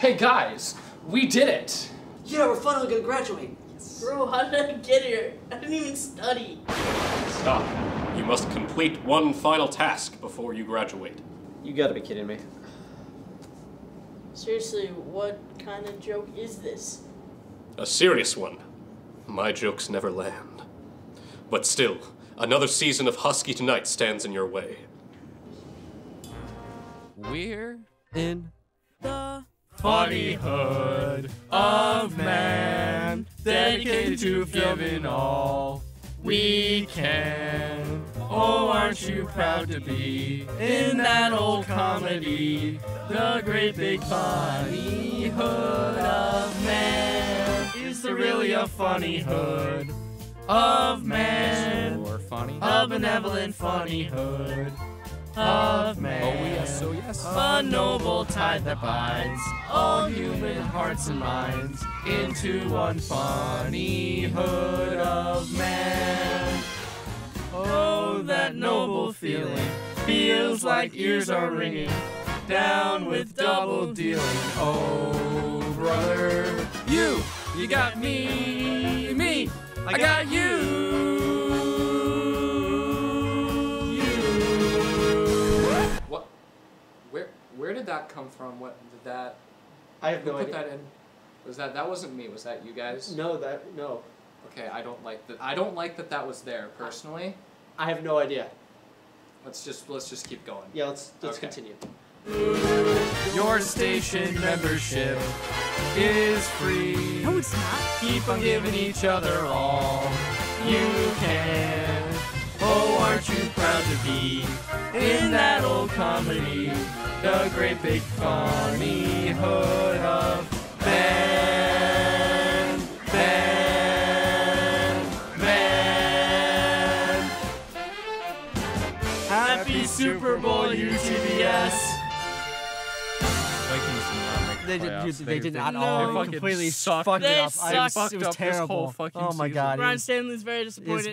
Hey guys, we did it! Yeah, we're finally gonna graduate. Bro, how did I get here? I didn't even study. Stop. You must complete one final task before you graduate. You gotta be kidding me. Seriously, what kind of joke is this? A serious one. My jokes never land. But still, another season of Husky Tonight stands in your way. We're in the funny hood of man, dedicated to giving all we can. Oh, aren't you proud to be in that old comedy, the great big funny hood of man? Is there really a funny hood of man? Or funny. A benevolent funny hood of man. So yes. A noble tide that binds all human hearts and minds into one funny hood of man. Oh, that noble feeling feels like ears are ringing down with double dealing. Oh, brother, you, you got me, me, I got you. Did that come from? What did that I have who no put idea. that in? Was that that wasn't me, was that you guys? No, that no. Okay, I don't like that I don't like that that was there personally. I have no idea. Let's just let's just keep going. Yeah, let's let's Okay. continue. Your station membership is free. No, it's not. Keep on giving each other all you can. Oh, aren't you proud to be in that old comedy? The great big funny hood of man, man, man. Happy Super Bowl, UTBS. They did. They did not No. all. They completely sucked. fucked it They up. I was, sucked. it was Fucked up this whole terrible. fucking oh my season. god. Brian was- Stanley's very disappointed.